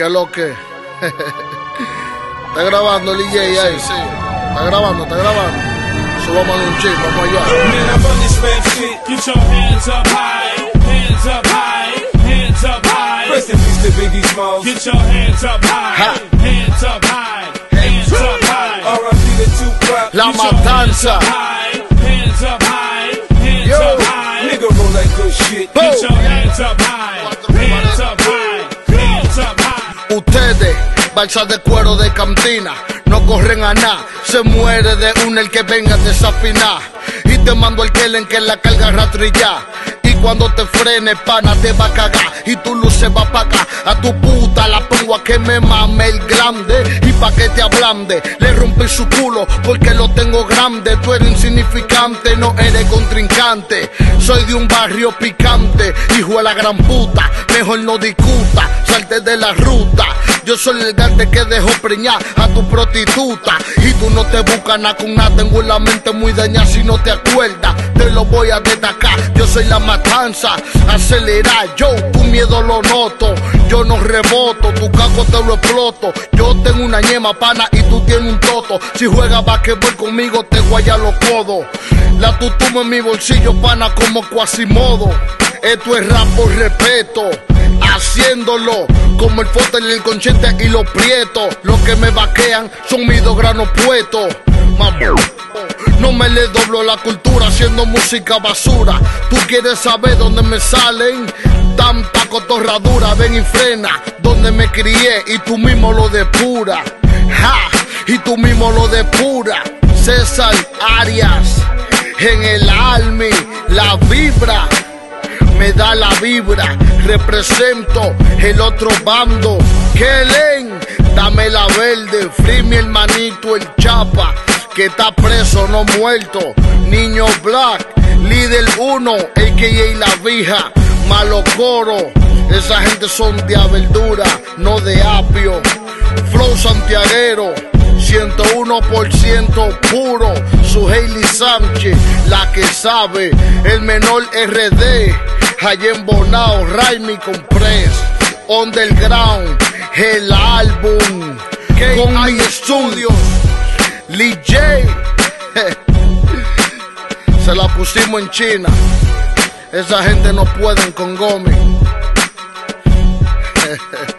¿Qué es lo que? está grabando el DJ ahí. Sí. Está grabando, está grabando. Subamos un chip, vamos allá. Man, I run this rap shit. Get your hands up high, hands up high, hands up high. Rest in peace to Biggie Smalls. Get your hands up high, hands up high, hands up high. R.I.P. to Tupac. La hands matanza. up high, hands up high, hands Yo. up high. Nigga roll that good shit. Boom. Get your hands up high, Ustedes, balsa de cuero de cantina, no corren a nada. Se muere de una el que venga desafinar. Y te mando el Kellen que la carga rastrilla. Y cuando te frene, pana, te va a cagar. Y tu luz se va pa' acá. A tu puta la pongo a que me mame el grande. Y pa' que te ablande. Le rompí su culo porque lo tengo grande. Tú eres insignificante, no eres contrincante. Soy de un barrio picante. Hijo de la gran puta, mejor no discuta. De la ruta. Yo soy el gante que dejó preñar a tu prostituta. Y tú no te buscas nada con nada. Tengo la mente muy dañada si no te acuerdas. Te lo voy a destacar. Yo soy la matanza. Acelerar, yo tu miedo lo noto. Yo no reboto, tu caco te lo exploto. Yo tengo una ñema pana y tú tienes un toto. Si juegas basquetbol conmigo, te guaya los codos. La tutuma en mi bolsillo, pana, como Quasimodo. Esto es rap por respeto haciéndolo como el fotel y el conchete y los prietos. Los que me vaquean son mis dos granos puestos. No me le doblo la cultura haciendo música basura. Tú quieres saber dónde me salen tanta cotorradura. Ven y frena donde me crié y tú mismo lo depura. Ja, y tú mismo lo depura. César Arias en el Almi, la vibra me da la vibra. Represento el otro bando. Kellen, dame la verde. Free mi hermanito, el chapa, que está preso, no muerto. Niño Black, líder 1, a.k.a. la vija. Malo coro, esa gente son de verdura, no de apio. Flow santiaguero. 101% puro, su Hailey Sánchez, la que sabe, el menor RD, allá en Bonao, Raimi Compress, Underground, el álbum, con hay estudios, Lee J, se la pusimos en China, esa gente no pueden con Gómez.